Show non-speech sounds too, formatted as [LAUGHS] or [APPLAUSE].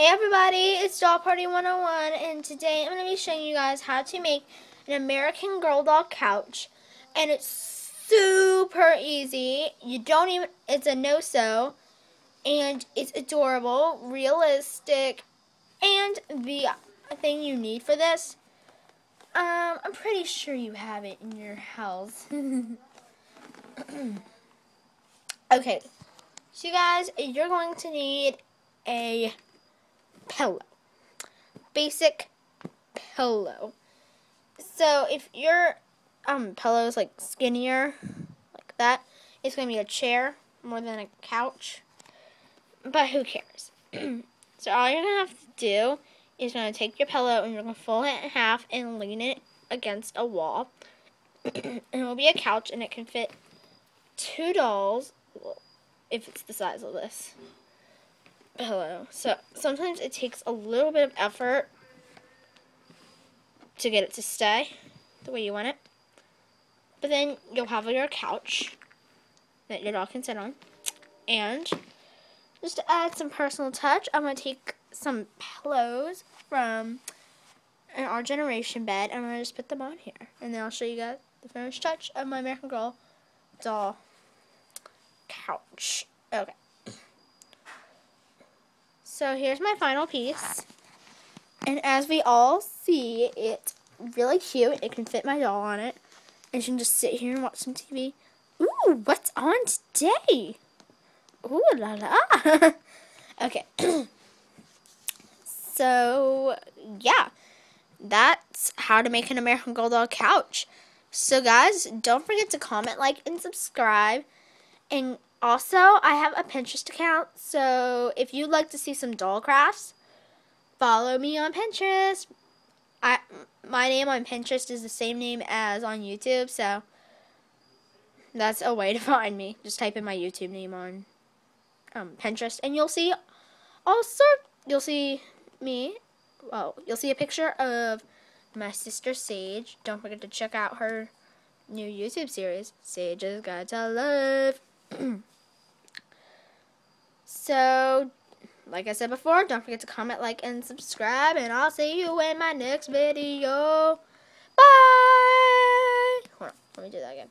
Hey everybody, it's Doll Party 101 and today I'm going to be showing you guys how to make an American Girl doll couch and it's super easy. You don't even, it's a no-sew and it's adorable, realistic, and the thing you need for this, um, I'm pretty sure you have it in your house. [LAUGHS] okay, so you guys, you're going to need a pillow. Basic pillow. So if your um pillow is like skinnier, like that, it's gonna be a chair more than a couch. But who cares? [CLEARS THROAT] so all you're gonna have to do is gonna take your pillow and you're gonna fold it in half and lean it against a wall. [CLEARS THROAT] and it will be a couch and it can fit two dolls if it's the size of this pillow. So sometimes it takes a little bit of effort to get it to stay the way you want it. But then you'll have your couch that your dog can sit on. And just to add some personal touch, I'm going to take some pillows from an Our Generation bed. And I'm going to just put them on here. And then I'll show you guys the finished touch of my American Girl doll couch. Okay. So here's my final piece. And as we all see, it's really cute. It can fit my doll on it. And she can just sit here and watch some TV. Ooh, what's on today? Ooh la la. [LAUGHS] okay. [CLEARS THROAT] so, yeah. That's how to make an American Girl doll couch. So, guys, don't forget to comment, like, and subscribe. And also, I have a Pinterest account, so if you'd like to see some doll crafts, follow me on Pinterest. I my name on Pinterest is the same name as on YouTube, so that's a way to [LAUGHS] find me. Just type in my YouTube name on um, Pinterest, and you'll see also you'll see me. Well, you'll see a picture of my sister Sage. Don't forget to check out her new YouTube series, Sage's Guide to Life. So, like I said before, don't forget to comment, like, and subscribe, and I'll see you in my next video. Bye! Hold on, let me do that again.